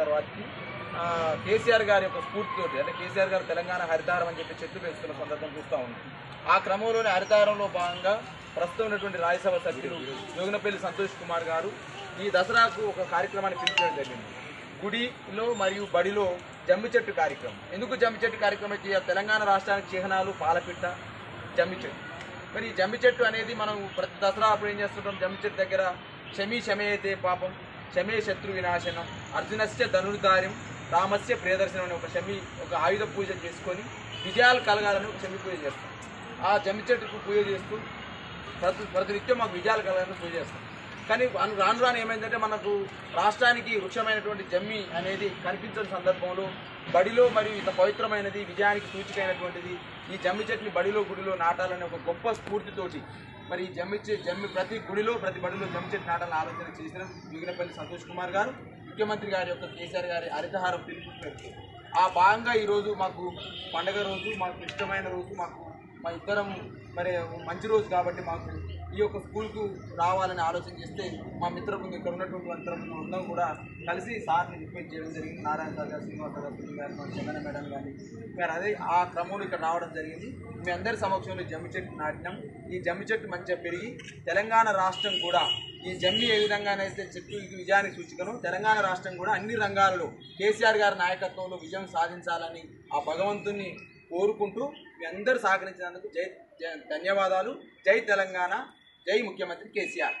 తర్వాతకి కేసీఆర్ గారి యొక్క స్ఫూర్తితోటి అంటే కేసీఆర్ గారు తెలంగాణ హరితారం అని చెప్పి చెట్టు పెంచుతున్న సందర్భం చూస్తూ ఉన్నాం. ఆ క్రమంలోనే హరితారంలో భాగంగా ప్రస్తుతం ఉన్నటువంటి రాజ్యసభ సభ్యులు యోగినపల్లి సంతోష్ కుమార్ గారు ఈ దసరాకు ఒక కార్యక్రమాన్ని పిలిచడం జరిగింది. గుడిలో మరియు బడిలో జమ్మి చెట్టు కార్యక్రమం. ఎందుకు జమ్మి చెట్టు కార్యక్రమం? చేయాలి తెలంగాణ రాష్ట్రానికి చిహ్నాలు పాలపిట్ట జమ్మి చెట్టు మరి ఈ జమ్మి చెట్టు అనేది మనం ప్రతి దసరా అప్పుడు ఏం చేస్తుంటాం? జమ్మి చెట్టు దగ్గర క్షమి క్షమే అయితే పాపం. శమే శత్రు వినాశనం అర్జునస్య ధనుర్ధార్యం రామస్య ప్రియదర్శనం అనే ఒక శమి ఒక ఆయుధ పూజ చేసుకొని విజయాలు కలగాలని ఒక శమి పూజ చేస్తాం. ఆ జమి చెట్టుకు పూజ చేస్తూ ప్రతి ప్రతినిత్యం మాకు విజయాలు కలగాలని పూజ చేస్తాం. కానీ అను- రాను రాను ఏమైందంటే మనకు రాష్ట్రానికి వృక్షమైనటువంటి జమ్మి అనేది కనిపించని సందర్భంలో బడిలో మరియు ఇంత పవిత్రమైనది విజయానికి సూచికైనటువంటిది ఈ జమ్మి చెట్లు బడిలో గుడిలో నాటాలనే ఒక గొప్ప స్ఫూర్తితోటి మరి ఈ జమ్మి జమ్మి ప్రతి గుడిలో ప్రతి బడిలో జమ్మి చెట్టు నాటాలని ఆలోచన చేసిన యుగనపల్లి సంతోష్ కుమార్ గారు. ముఖ్యమంత్రి గారి యొక్క కేసీఆర్ గారి హరితహారం పిలుపు ఆ భాగంగా ఈరోజు మాకు పండగ రోజు మాకు ఇష్టమైన రోజు మాకు మా ఇద్దరం మరి మంచి రోజు కాబట్టి మాకు ఈ యొక్క స్కూల్కు రావాలని ఆలోచన చేస్తే మా మిత్రులు ఇక్కడ ఉన్నటువంటి అందరం అందరం కూడా కలిసి సార్ని రిక్వెస్ట్ చేయడం జరిగింది. నారాయణ సార్ గారు శ్రీనివాస గారు గారు మా చందన మేడం కానీ మరి అదే ఆ క్రమంలో ఇక్కడ రావడం జరిగింది. మీ అందరి సమక్షంలో జమ్మి చెట్టు నాటినాం. ఈ జమ్మి చెట్టు మంచిగా పెరిగి తెలంగాణ రాష్ట్రం కూడా ఈ జమ్మి ఏ విధంగానైతే చెట్టు విజయాన్ని సూచికను తెలంగాణ రాష్ట్రం కూడా అన్ని రంగాలలో కేసీఆర్ గారి నాయకత్వంలో విజయం సాధించాలని ఆ భగవంతుని కోరుకుంటూ మీ అందరూ సహకరించినందుకు జై జై ధన్యవాదాలు. జై తెలంగాణ. జై ముఖ్యమంత్రి కేసీఆర్.